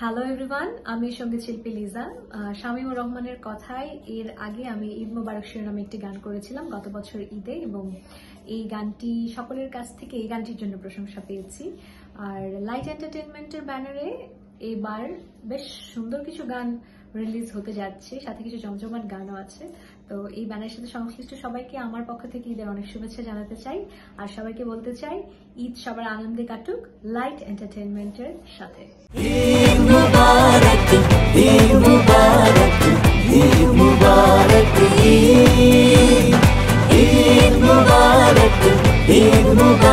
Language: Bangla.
হ্যালো এভরিওয়ান আমি সংগীত শিল্পী লিজা। আহ, শামীমুর রহমানের কথায় এর আগে আমি ঈদ মোবারক শিরোনামে একটি গান করেছিলাম গত বছর ঈদে এবং এই গানটি সকলের কাছ থেকে এই গানটির জন্য প্রশংসা পেয়েছি। আর লাইট এন্টারটেনমেন্টের ব্যানারে এবার বেশ সুন্দর কিছু গান রিলিজ হতে যাচ্ছে সাথে কিছু জমজমাট গানও আছে। তো এই ব্যানারের সাথে সংশ্লিষ্ট সবাইকে আমার পক্ষ থেকে ঈদের অনেক শুভেচ্ছা জানাতে চাই। আর সবাইকে বলতে চাই ঈদ সবার আনন্দে কাটুক লাইট এন্টারটেনমেন্টের সাথে। முபாரக் ஏ முபாரக் ஏ முபாரக் ஏ முபாரக் ஏ முபாரக்.